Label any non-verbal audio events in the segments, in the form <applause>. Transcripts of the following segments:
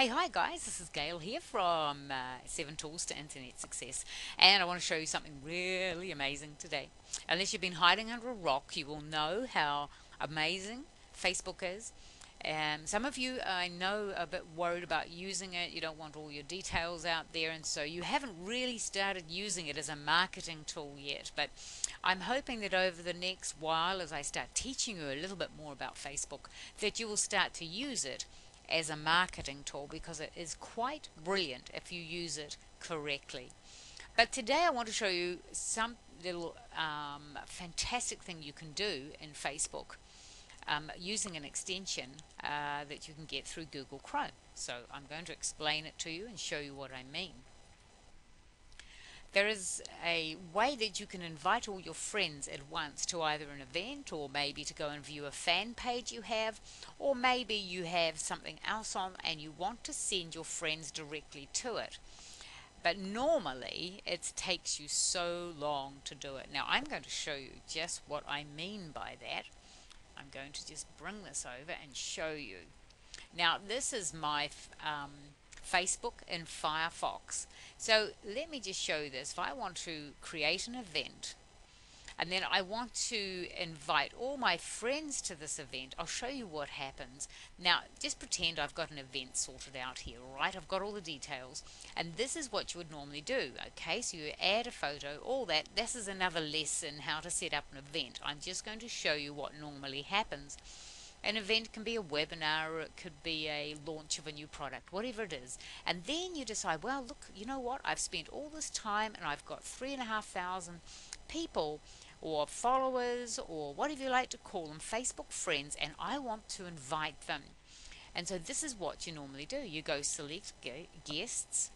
Hey, hi guys, this is Gail here from uh, 7 Tools to Internet Success, and I want to show you something really amazing today. Unless you've been hiding under a rock, you will know how amazing Facebook is. Um, some of you, I know, are a bit worried about using it. You don't want all your details out there, and so you haven't really started using it as a marketing tool yet. But I'm hoping that over the next while, as I start teaching you a little bit more about Facebook, that you will start to use it as a marketing tool because it is quite brilliant if you use it correctly. But today I want to show you some little um, fantastic thing you can do in Facebook um, using an extension uh, that you can get through Google Chrome. So I'm going to explain it to you and show you what I mean. There is a way that you can invite all your friends at once to either an event or maybe to go and view a fan page you have or maybe you have something else on and you want to send your friends directly to it. But normally it takes you so long to do it. Now I'm going to show you just what I mean by that. I'm going to just bring this over and show you. Now this is my um, Facebook and Firefox. So let me just show this. If I want to create an event and then I want to invite all my friends to this event, I'll show you what happens. Now just pretend I've got an event sorted out here, right? I've got all the details and this is what you would normally do. Okay, so you add a photo, all that. This is another lesson how to set up an event. I'm just going to show you what normally happens. An event can be a webinar or it could be a launch of a new product, whatever it is. And then you decide, well, look, you know what? I've spent all this time and I've got three and a half thousand people or followers or whatever you like to call them, Facebook friends, and I want to invite them. And so this is what you normally do. You go select guests,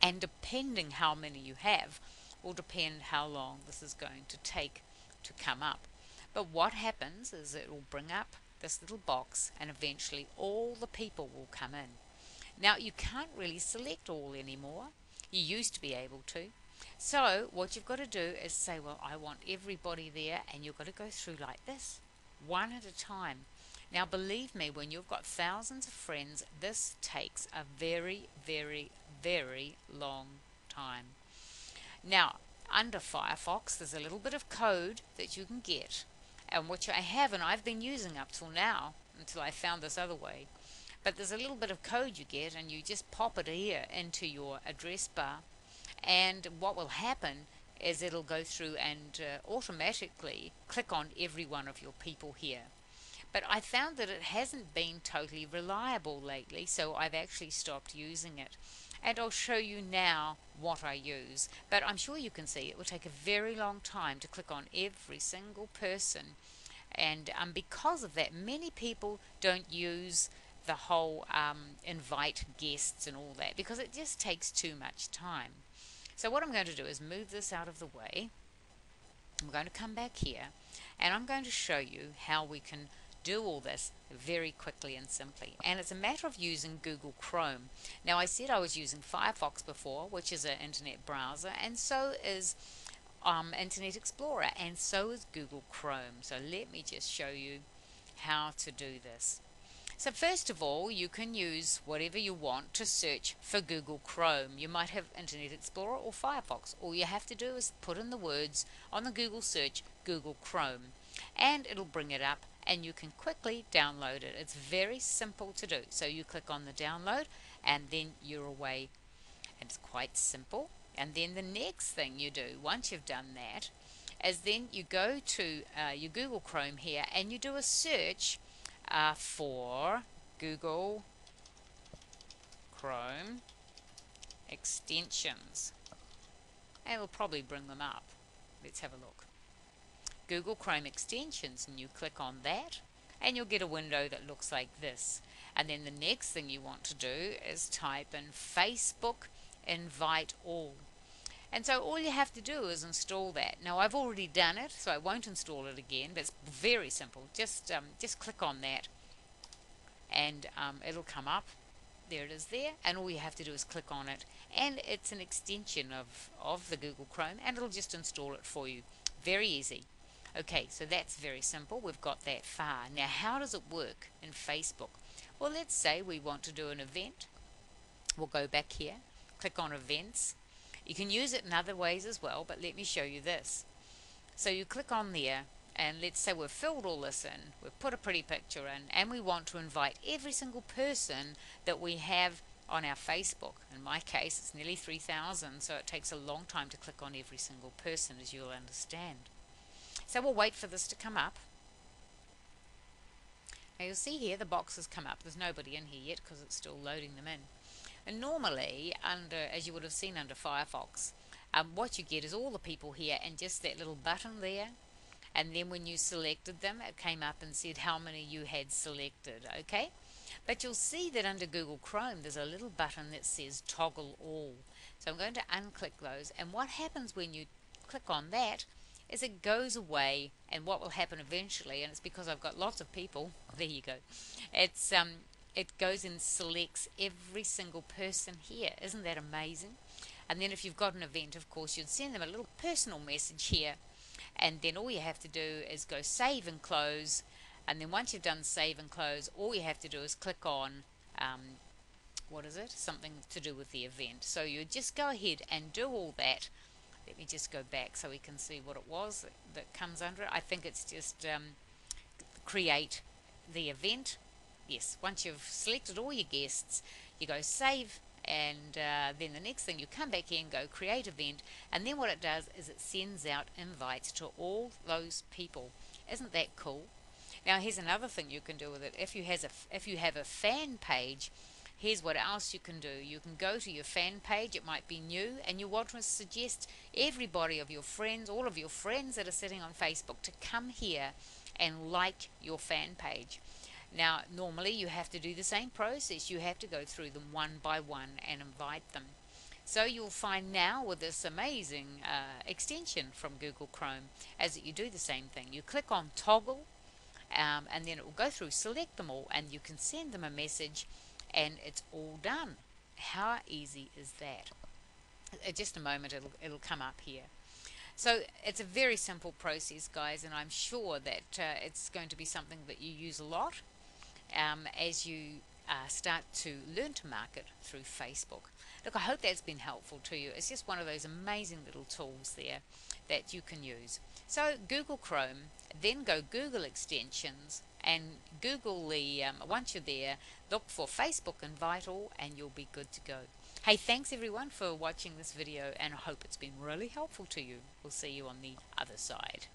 and depending how many you have, will depend how long this is going to take to come up. But what happens is it will bring up this little box and eventually all the people will come in. Now you can't really select all anymore. You used to be able to. So what you've got to do is say, well, I want everybody there and you've got to go through like this, one at a time. Now believe me, when you've got thousands of friends, this takes a very, very, very long time. Now, under Firefox, there's a little bit of code that you can get and which I have and I've been using up till now until I found this other way. But there's a little bit of code you get and you just pop it here into your address bar and what will happen is it'll go through and uh, automatically click on every one of your people here. But I found that it hasn't been totally reliable lately so I've actually stopped using it and I'll show you now what I use. But I'm sure you can see it will take a very long time to click on every single person. And um, because of that, many people don't use the whole um, invite guests and all that because it just takes too much time. So what I'm going to do is move this out of the way. I'm going to come back here and I'm going to show you how we can do all this very quickly and simply. And it's a matter of using Google Chrome. Now I said I was using Firefox before, which is an internet browser, and so is um, Internet Explorer, and so is Google Chrome. So let me just show you how to do this. So first of all, you can use whatever you want to search for Google Chrome. You might have Internet Explorer or Firefox. All you have to do is put in the words on the Google search Google Chrome and it'll bring it up and you can quickly download it. It's very simple to do. So you click on the download and then you're away. It's quite simple. And then the next thing you do, once you've done that, is then you go to uh, your Google Chrome here and you do a search uh, for Google Chrome extensions. And it'll probably bring them up. Let's have a look. Google Chrome extensions and you click on that and you'll get a window that looks like this. And then the next thing you want to do is type in Facebook invite all. And so all you have to do is install that. Now I've already done it, so I won't install it again, but it's very simple. Just um, just click on that and um, it'll come up. There it is there, and all you have to do is click on it. And it's an extension of, of the Google Chrome, and it'll just install it for you. Very easy. Okay, so that's very simple. We've got that far. Now, how does it work in Facebook? Well, let's say we want to do an event. We'll go back here, click on events. You can use it in other ways as well, but let me show you this. So you click on there, and let's say we've filled all this in, we've put a pretty picture in, and we want to invite every single person that we have on our Facebook. In my case, it's nearly 3,000, so it takes a long time to click on every single person, as you'll understand. So we'll wait for this to come up. Now you'll see here the box has come up. There's nobody in here yet because it's still loading them in. And normally, under as you would have seen under Firefox, um, what you get is all the people here and just that little button there. And then when you selected them, it came up and said how many you had selected. Okay. But you'll see that under Google Chrome there's a little button that says toggle all. So I'm going to unclick those and what happens when you click on that is it goes away and what will happen eventually and it's because I've got lots of people <laughs> there you go it's um it goes and selects every single person here. Isn't that amazing? And then if you've got an event of course you'd send them a little personal message here and then all you have to do is go save and close and then once you've done save and close all you have to do is click on um, what is it? Something to do with the event. So you just go ahead and do all that let me just go back so we can see what it was that, that comes under it. I think it's just um, create the event. Yes once you've selected all your guests you go save and uh, then the next thing you come back in go create event. And then what it does is it sends out invites to all those people. Isn't that cool? Now here's another thing you can do with it. If you has a if you have a fan page, here's what else you can do. You can go to your fan page, it might be new, and you want to suggest everybody of your friends, all of your friends that are sitting on Facebook to come here and like your fan page. Now, normally you have to do the same process. You have to go through them one by one and invite them. So you'll find now with this amazing uh, extension from Google Chrome, as you do the same thing. You click on toggle um, and then it will go through select them all and you can send them a message and it's all done how easy is that in just a moment it'll, it'll come up here so it's a very simple process guys and I'm sure that uh, it's going to be something that you use a lot um, as you uh, start to learn to market through Facebook. Look, I hope that's been helpful to you. It's just one of those amazing little tools there that you can use. So Google Chrome, then go Google extensions and Google the, um, once you're there, look for Facebook Invite All and you'll be good to go. Hey, thanks everyone for watching this video and I hope it's been really helpful to you. We'll see you on the other side.